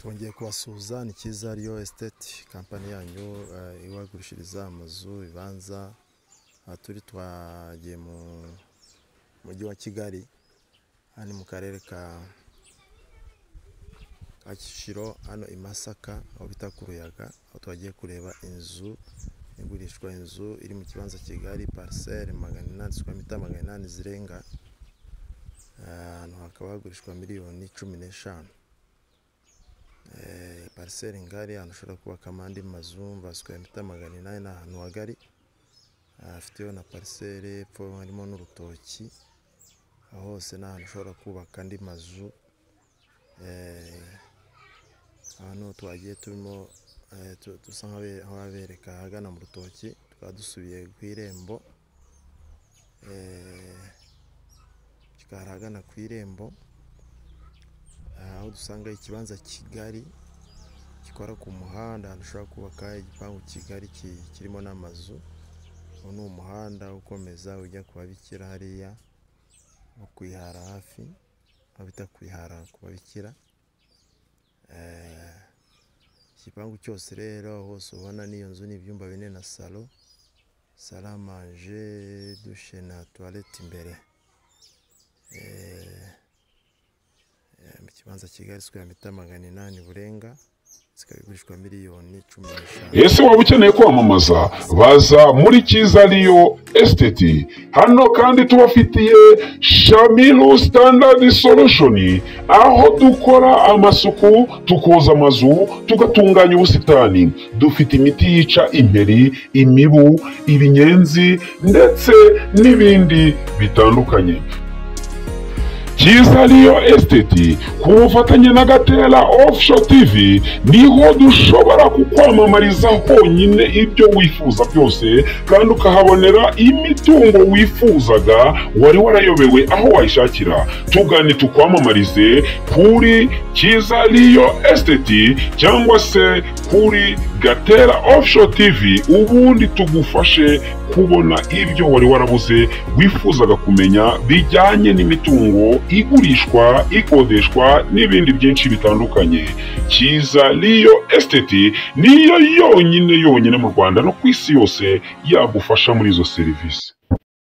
twongeye kubasuhuza ni cyiza riyo esiteti kampani yanyu eh, ibagurishiriza amazu ibibanza turi twagiye mu mujyi wa kigali hano mu karere ka kicukiro hano i masaka aho bita ku ruyaga aho twagiye kureba inzu igurishwa inzu iri mu kibanza kigali pariseri magana inani sikwa mita magana inani zirenga ahantu hakaba hagurishwa miliyoni cumi n'eshanu. Pariseri ngari ahantu ushobora kubakamo andi mazu mva sikwa mita magana inani ni ahantu hagari. Hafiteho na pariseri hepfo harimo n'urutoki hose ni ahantu ushobora kubaka andi mazu. Hano twagiye turimo dusa nk'ababereka ahagana mu rutoki tukaba dusubiye ku irembo. Ahagana ku irembo. Dusanga ikibanza kigari gikora ku muhanda ahantu ushobora kubaka igipangu kigari kirimo n'amazu. Ubu ni umuhanda ukomeza ujya ku babikira hariya no kwihara hafi aho bita kwihara ku babikira. Igipangu cyose rero hose ubona n'iyo nzu ni ibyumba bine na salo. Saramanje dushe na tuwarete imbere. Mu kibanza kigali sikweya mita magana inani burenga zikaba igurishwa miliyoni cumi n'eshanu. Ese waba ukeneye kwamamaza baza muri cyiza riyo esiteti hano kandi tubafitiye shamiru sitandadi solushoni aho dukora amasuku tukoza amazu tugatunganya ubusitani. Dufite imiti yica imperi imibu ibinyenzi ndetse n'ibindi bitandukanye. Cyiza riyo esiteti ku bufatanye na gatera ofusho tivi ni ho dushobora kukwamamariza honyine ibyo wifuza byose kandi ukahabonera imitungo wifuzaga wari warayobewe aho wayishakira. Tugane tukwamamarize kuri cyiza riyo esiteti cyangwa se kuri gatera ofusho tivi ubundi tugufashe kubona ibyo wari warabuze wifuzaga kumenya bijyanye n'imitungo igurishwa ikodeshwa n'ibindi byinshi bitandukanye. Cyiza riyo esiteti niyo yonyine yonyine mu rwanda no ku isi yose yagufasha muri izo serivisi.